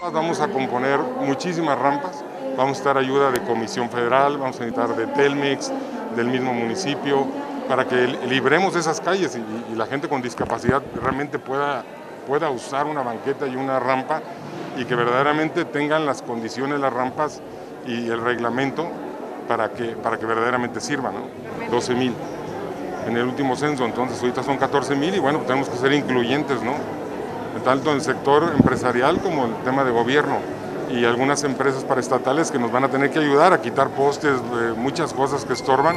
Vamos a componer muchísimas rampas, vamos a estar ayuda de Comisión Federal, vamos a necesitar de Telmex, del mismo municipio, para que libremos esas calles y, la gente con discapacidad realmente pueda, pueda usar una banqueta y una rampa y que verdaderamente tengan las condiciones las rampas y el reglamento para que, para que verdaderamente sirvan, ¿no? 12 mil en el último censo, entonces ahorita son 14 mil y bueno, tenemos que ser incluyentes, ¿no? Tanto en el sector empresarial como el tema de gobierno y algunas empresas paraestatales que nos van a tener que ayudar a quitar postes, muchas cosas que estorban.